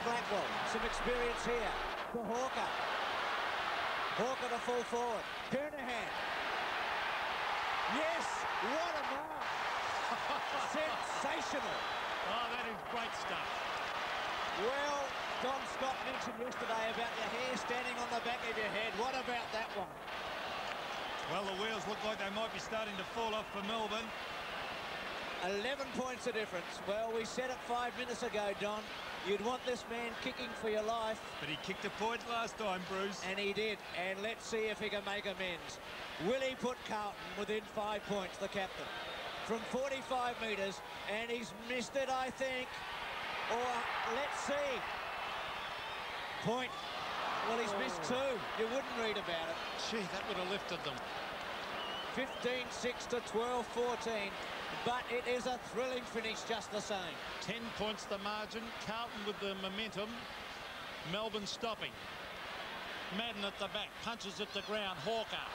to Blackwell. Some experience here. To Hawker. Hawker to full forward. Kernahan. Yes, what a mark. Sensational. Oh, that is great stuff. Well, Don Scott mentioned yesterday about your hair standing on the back of your head. What about that one? Well, the wheels look like they might be starting to fall off for Melbourne. 11 points of difference. Well, we said it five minutes ago, Don. You'd want this man kicking for your life. But he kicked a point last time, Bruce. And he did. And let's see if he can make amends. Will he put Carlton within five points, the captain? From 45 metres, and he's missed it, I think. Or, let's see. Point. Well, he's missed oh. two. You wouldn't read about it. Gee, that would have lifted them. 15-6 to 12-14 but it is a thrilling finish just the same. 10 points the margin. Carlton with the momentum. Melbourne stopping. Madden at the back, punches at the ground. Hawker.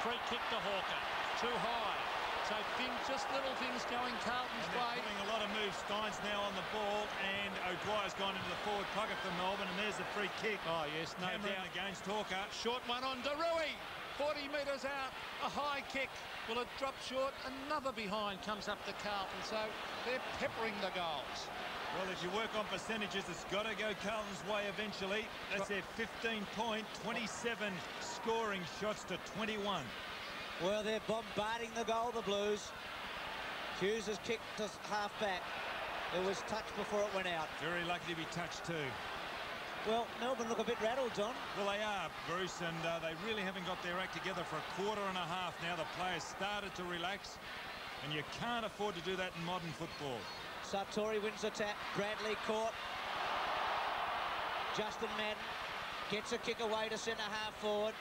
Free kick to Hawker. Too high. So things, just little things going Carlton's way. Doing a lot of moves. Stynes now on the ball, and O'Dwyer's gone into the forward pocket for Melbourne, and there's the free kick. Oh yes, no Cameron doubt. against Hawker. Short one on Darui. 40 metres out, a high kick. Will it drop short? Another behind comes up to Carlton. So they're peppering the goals. Well, if you work on percentages, it's got to go Carlton's way eventually. That's their 15 point, 27 scoring shots to 21. Well, they're bombarding the goal, the Blues. Hughes has kicked to half back. It was touched before it went out. Very lucky to be touched too. Well, Melbourne look a bit rattled, John. Well, they are, Bruce, and uh, they really haven't got their act together for a quarter and a half now. The players started to relax, and you can't afford to do that in modern football. Sartori wins the tap. Bradley caught. Justin Madden gets a kick away to centre-half forward.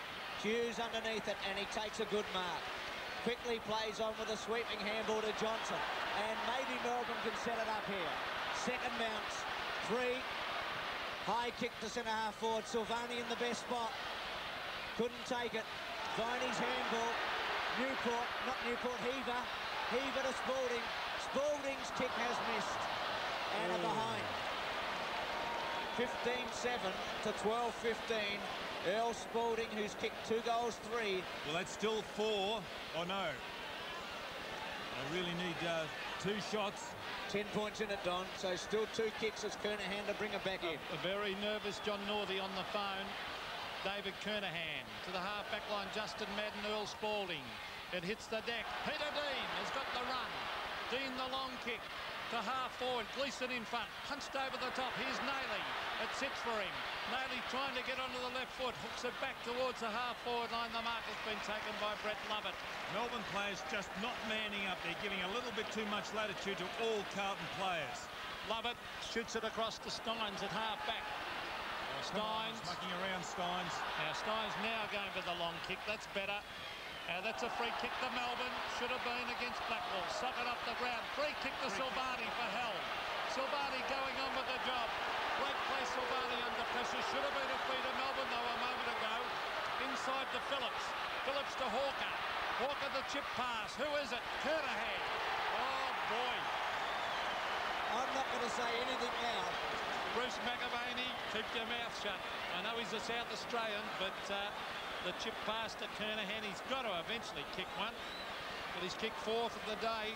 Hughes underneath it, and he takes a good mark. Quickly plays on with a sweeping handball to Johnson. And maybe Melbourne can set it up here. Second bounce. Three. High kick to centre-half forward. Silvagni in the best spot. Couldn't take it. Viney's handball. Newport, not Newport, Heaver. Heaver to Spalding. Spalding's kick has missed. And a mm. behind. 15-7 to 12-15. Earl Spalding, who's kicked two goals, three. Well, that's still four. Oh, no. They really need uh, two shots. Ten points in it, Don. So still two kicks as Kernahan to bring it back in. A, a very nervous John Northey on the phone. David Kernahan to the half-back line. Justin Madden, Earl Spalding. It hits the deck. Peter Dean has got the run. Dean the long kick to half forward. Gleeson in front. Punched over the top. Here's Nayley. It sits for him. Nayley trying to get onto the left foot. Hooks it back towards the half forward line. The mark has been taken by Brett Lovett. Melbourne players just not manning up. They're giving a little bit too much latitude to all Carlton players. Lovett shoots it across to Stynes at half back. Oh, Stynes. Mucking around Stynes. Now Stynes now going for the long kick. That's better. Uh, that's a free kick to Melbourne. Should have been against Blackwell. Suck it up the ground. Free kick to Silvagni for hell. Silvagni going on with the job. Great play Silvagni under pressure. Should have been a free to Melbourne though a moment ago. Inside to Phillips. Phillips to Hawker. Hawker the chip pass. Who is it? Kernahan. Oh boy. I'm not going to say anything now. Bruce McAvaney, keep your mouth shut. I know he's a South Australian, but uh, the chip pass to Kernahan, he's got to eventually kick one. But he's kicked fourth of the day.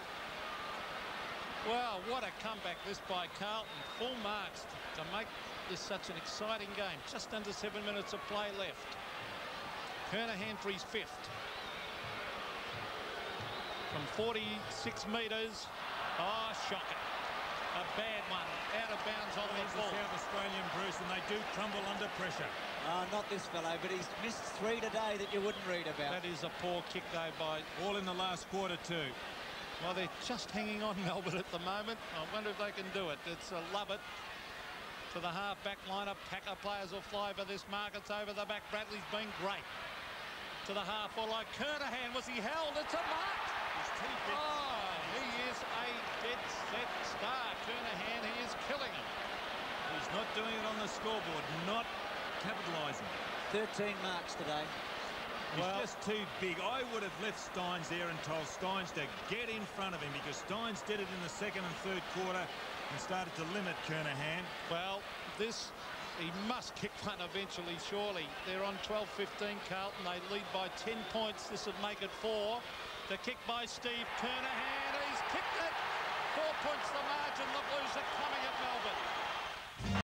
Well, what a comeback this by Carlton. Full marks to make this such an exciting game. Just under seven minutes of play left. Kernahan for his fifth. From 46 metres. Oh, shocker. A bad one. Out of bounds on the He's a ball. South Australian, Bruce, and they do crumble under pressure. Uh, not this fellow, but he's missed three today that you wouldn't read about. That is a poor kick, though, by... All in the last quarter, too. Well, they're just hanging on Melbourne at the moment. I wonder if they can do it. It's a Lovett to the half-back lineup. Packer players will fly for this mark. It's over the back. Bradley's been great. To the half or like Kernahan. Was he held? It's a mark. Oh, he is a dead set star. Kernahan, he is killing him. He's not doing it on the scoreboard, not capitalising. 13 marks today. He's Well- just too big. I would have left Stynes there and told Stynes to get in front of him because Stynes did it in the second and third quarter and started to limit Kernahan. Well, this. He must kick one eventually, surely. They're on 12-15, Carlton. They lead by 10 points. This would make it four. The kick by Steve Kernahan. He's kicked it. Four points the margin. The Blues are coming at Melbourne.